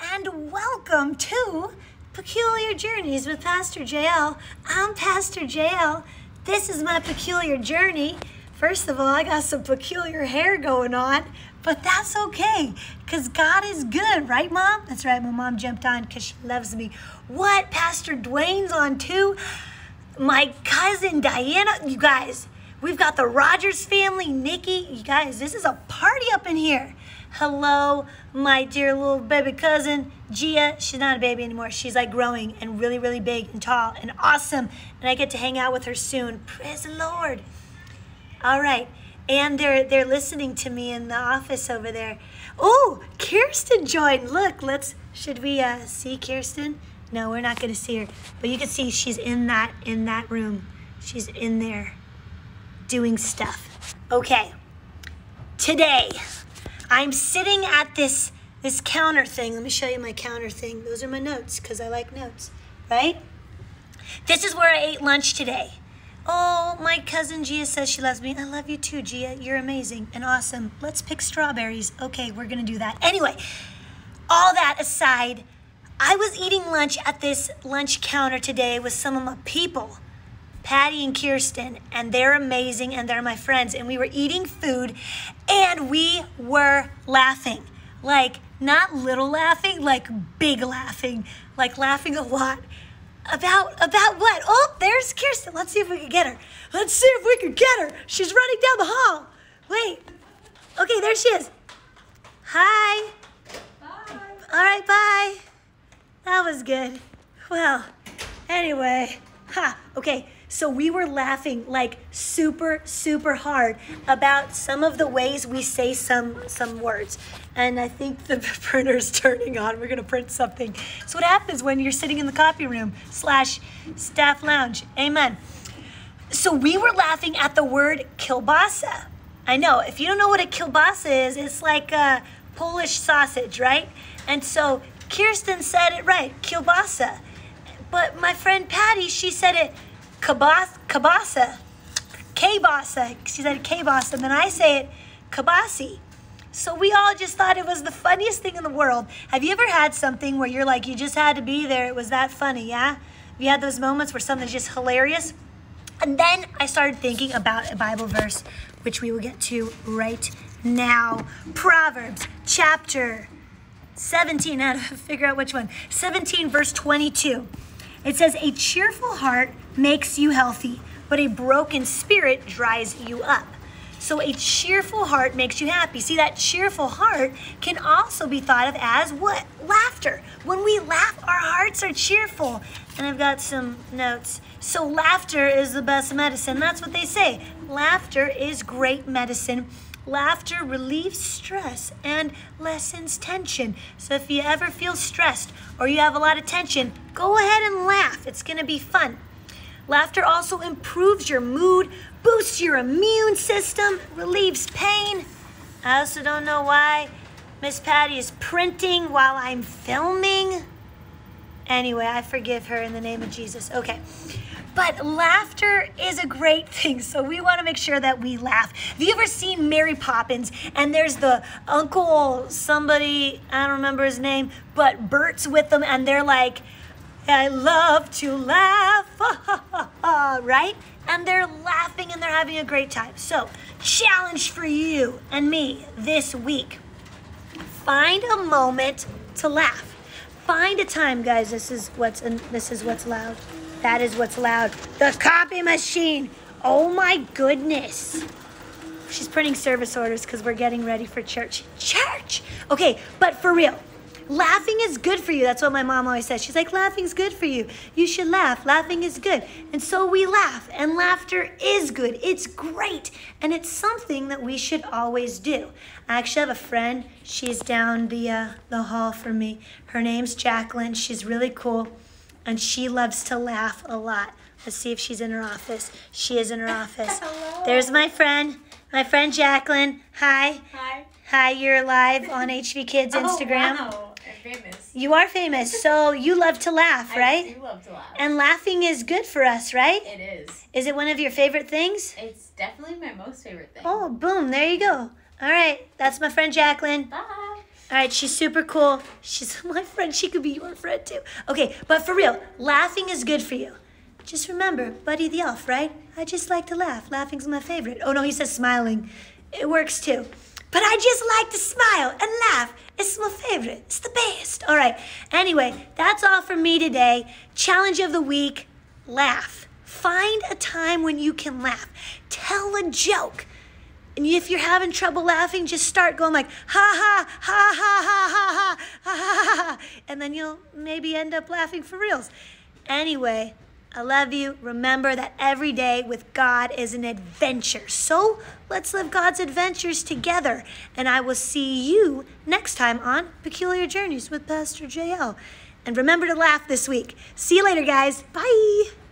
and welcome to Peculiar Journeys with Pastor Jael. I'm Pastor Jael. This is my peculiar journey. First of all, I got some peculiar hair going on, but that's okay because God is good, right, Mom? That's right, my mom jumped on because she loves me. What? Pastor Dwayne's on too? My cousin Diana, you guys, we've got the Rogers family, Nikki. You guys, this is a party up in here. Hello, my dear little baby cousin, Gia. She's not a baby anymore. She's like growing and really, really big and tall and awesome. And I get to hang out with her soon. Praise the Lord. All right. And they're they're listening to me in the office over there. Oh, Kirsten joined. Look, let's should we uh, see Kirsten? No, we're not gonna see her. But you can see she's in that in that room. She's in there doing stuff. Okay. Today, I'm sitting at this this counter thing. Let me show you my counter thing. Those are my notes because I like notes, right? This is where I ate lunch today. Oh, my cousin Gia says she loves me. I love you too, Gia. You're amazing and awesome. Let's pick strawberries. Okay, we're gonna do that. Anyway, all that aside, I was eating lunch at this lunch counter today with some of my people. Patty and Kirsten, and they're amazing and they're my friends. And we were eating food and we were laughing. Like, not little laughing, like big laughing, like laughing a lot. About about what? Oh, there's Kirsten. Let's see if we can get her. Let's see if we can get her. She's running down the hall. Wait. Okay, there she is. Hi. Bye. All right, bye. That was good. Well, anyway, ha, okay. So we were laughing like super, super hard about some of the ways we say some some words. And I think the printer's turning on. We're gonna print something. So what happens when you're sitting in the copy room slash staff lounge? Amen. So we were laughing at the word kielbasa. I know, if you don't know what a kielbasa is, it's like a Polish sausage, right? And so Kirsten said it right, kielbasa. But my friend Patty, she said it kabas, kabasa, kbasa. She said kbasa, and then I say it kabasi. So we all just thought it was the funniest thing in the world. Have you ever had something where you're like, you just had to be there? It was that funny, yeah? Have you had those moments where something's just hilarious? And then I started thinking about a Bible verse, which we will get to right now. Proverbs chapter 17. I have to figure out which one. 17, verse 22. It says, A cheerful heart makes you healthy, but a broken spirit dries you up. So a cheerful heart makes you happy. See, that cheerful heart can also be thought of as what? Laughter. When we laugh, our hearts are cheerful. And I've got some notes. So laughter is the best medicine. That's what they say. Laughter is great medicine. Laughter relieves stress and lessens tension. So if you ever feel stressed or you have a lot of tension, go ahead and laugh. It's going to be fun. Laughter also improves your mood, boosts your immune system, relieves pain. I also don't know why Miss Patty is printing while I'm filming. Anyway, I forgive her in the name of Jesus. Okay. But laughter is a great thing, so we want to make sure that we laugh. Have you ever seen Mary Poppins and there's the uncle, somebody, I don't remember his name, but Bert's with them and they're like, I love to laugh, right? And they're laughing and they're having a great time. So, challenge for you and me this week find a moment to laugh. Find a time, guys. This is what's this is what's loud. That is what's loud. The copy machine. Oh my goodness. She's printing service orders because we're getting ready for church. Church! Okay, but for real, laughing is good for you. That's what my mom always says. She's like, laughing's good for you. You should laugh. Laughing is good. And so we laugh, and laughter is good. It's great. And it's something that we should always do. I actually have a friend. She's down the, uh, the hall from me. Her name's Jacqueline. She's really cool and she loves to laugh a lot. Let's see if she's in her office. She is in her office. Hello. There's my friend, my friend Jacqueline. Hi. Hi. Hi, you're live on HV Kids oh, Instagram. Oh, wow. I'm famous. You are famous, so you love to laugh, right? I do love to laugh. And laughing is good for us, right? it is. Is it one of your favorite things? It's definitely my most favorite thing. Oh, boom, there you go. All right, that's my friend Jacqueline. Bye. All right, she's super cool. She's my friend. She could be your friend too. Okay, but for real, laughing is good for you. Just remember, Buddy the Elf, right? I just like to laugh. Laughing's my favorite. Oh no, he says smiling. It works too. But I just like to smile and laugh. It's my favorite. It's the best. All right. Anyway, that's all from me today. Challenge of the week laugh. Find a time when you can laugh. Tell a joke. And if you're having trouble laughing, just start going like, ha ha, ha ha, ha ha, ha ha, ha ha, and then you'll maybe end up laughing for reals. Anyway, I love you. Remember that every day with God is an adventure. So let's live God's adventures together. And I will see you next time on Peculiar Journeys with Pastor Jael. And remember to laugh this week. See you later, guys. Bye.